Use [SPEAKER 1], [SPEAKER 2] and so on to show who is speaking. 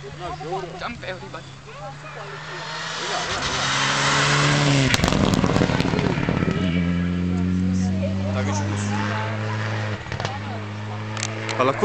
[SPEAKER 1] Jump everybody.
[SPEAKER 2] Tá 20 minutos.
[SPEAKER 3] Danke com